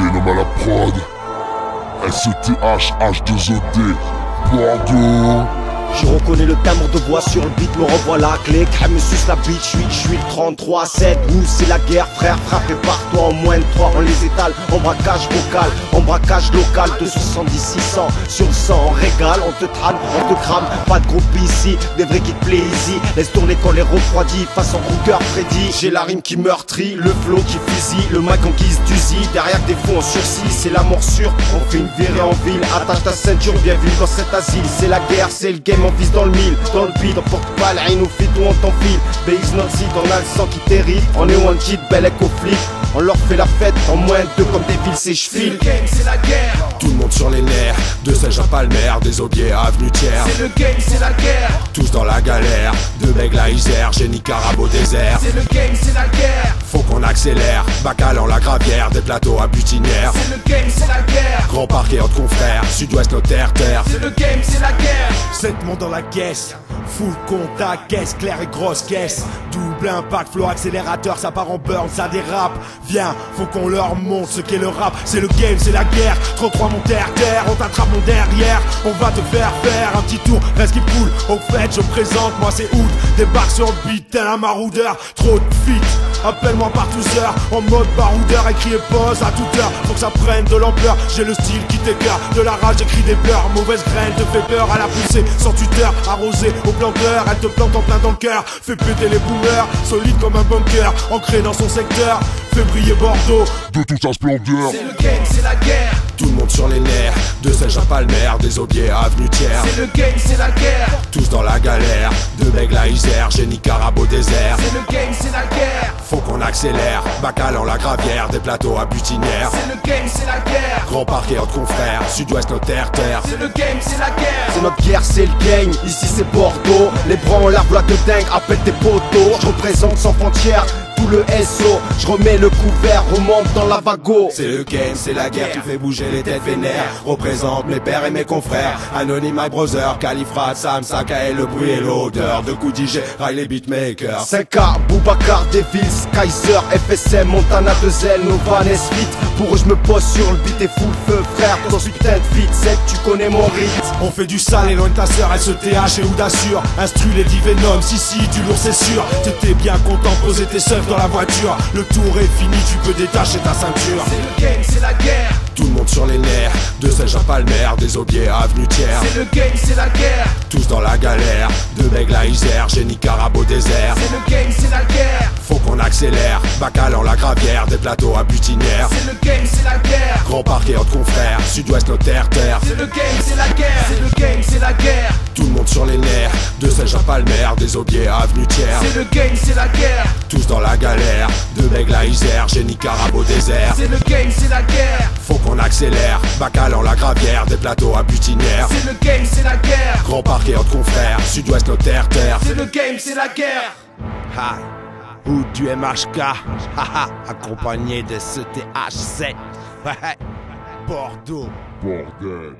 Phénom à la prod. SETH H2OD. Bordeaux. Je reconnais le timbre de voix sur le beat, me revois la clé. Crème me suce la bite, je suis, je suis le 33 7 Nous c'est la guerre, frère, frappé par toi en moins de 3 On les étale, en braquage vocal, en braquage local de 70 600 sur le 100 on régale, on te trame, on te crame, pas de groupe ici, des vrais qui te easy. Laisse tourner quand les refroidis, façon Kruger Freddy. J'ai la rime qui meurtrit, le flow qui fusille, le mic en guise d'usine. Derrière des fous en sursis, c'est la morsure. On fait une virée en ville, attache ta ceinture, bienvenue dans cet asile. C'est la guerre, c'est le game on vise dans le mille, dans le beat, on porte pas la nous fait tout on t'enfile. Base not seed, on a le sang qui terrible, on est one cheat, bel écho flic. On leur fait la fête en moins de deux comme des villes, c'est j'file. c'est la guerre. Tout le monde sur les nerfs, de Saint-Jean Palmer, des Aubiers, avenue Thiers. C'est le game, c'est la guerre. Tous dans la galère, de Bègle à Isère, j'ai Nicaragua au désert. C'est le game, c'est la guerre. Faut qu'on accélère, Bacal en la gravière, des plateaux à butinière. C'est le game, c'est la guerre. Grand parquet entre confrères, sud-ouest notaire, terre. C'est le game, c'est la guerre. Sept mondes dans la caisse, full contact, caisse claire et grosse caisse. Double impact, flow accélérateur, ça part en burn, ça dérape. Viens, faut qu'on leur montre ce qu'est le rap. C'est le game, c'est la guerre. 33 mon terre, terre, on t'attrape mon derrière. On va te faire faire un petit tour, reste qui coule. Au fait, je présente, moi c'est Oud. Débarque sur le beat, tel un maraudeur. Trop de fit, appelle-moi par tous heures. En mode baroudeur, et pose à toute heure. Faut que ça prenne de l'ampleur. J'ai le style qui t'écœure. De la rage, j'écris des pleurs. Mauvaise graine te fait peur à la poussée. Sans tuteur, arrosé au planteur. Elle te plante en plein dans le cœur. Fait péter les boomers, solide comme un bunker. Ancré dans son secteur. Fait briller Bordeaux. De toute sa splendeur. C'est le game, c'est la guerre. Tout le monde sur les nerfs, de Saint-Jean Palmer, des Aubiers, avenue Thiers. C'est le game, c'est la guerre. Tous dans la galère, de Bègle à Isère, j'ai Nicaragua au désert. C'est le game, c'est la guerre. Qu'on accélère, Bacal en la gravière, des plateaux à butinière. C'est le game, c'est la guerre. Grand parquet entre confrères, sud-ouest notaire, terre. C'est le game, c'est la guerre. C'est notre guerre, c'est le game. Ici c'est Bordeaux. Les branlards, blocs de dingue, appelle tes poteaux. Je représente sans frontières tout le SO. Je remets le couvert, remonte dans la vago. C'est le game, c'est la guerre qui fait bouger les têtes vénères. Représente mes pères et mes confrères. Anonyme, my brother, Califrat, Sam, Saka et le bruit et l'odeur. De coups DJ, Riley Beatmaker. 5K, Boubacar, Devils, Kaiser, FSM, Montana 2L, Nova, Nesfit. Pour eux, je me pose sur le beat et full feu, frère. Dans une de fit, c'est tu connais mon rythme. On fait du sale, éloigne ta sœur, SETH et Oudassure. Instru les Venom, si si, du lourd c'est sûr. T'étais bien content, poser tes seufs dans la voiture. Le tour est fini, tu peux détacher ta ceinture. C'est le game, c'est la guerre. Tout le monde sur les nerfs, de Saint-Jean Palmer, des Aubiers, avenue Thiers. C'est le game, c'est la guerre. Tous dans la galère, de Bègle à Isère, j'ai Nicaragua au désert. C'est le game, c'est la guerre. Faut qu'on accélère, Bacal en la gravière, des plateaux à butinière. C'est le game, c'est la guerre. Grand parquet entre confrères, sud-ouest notaire, terre. De Saint-Jean Palmer, des Aubiers, avenue Thiers. C'est le game, c'est la guerre. Tous dans la galère, de Bègle à Isère, j'ai Nicaragua au désert. C'est le game, c'est la guerre. Faut qu'on accélère, Bacal en la gravière, des plateaux à butinière. C'est le game, c'est la guerre. Grand parquet entre confrères, sud-ouest notaire, terre. C'est le game, c'est la guerre. Ha, ou du MHK, haha, accompagné de ce THC. Ouais, Bordeaux. Bordel.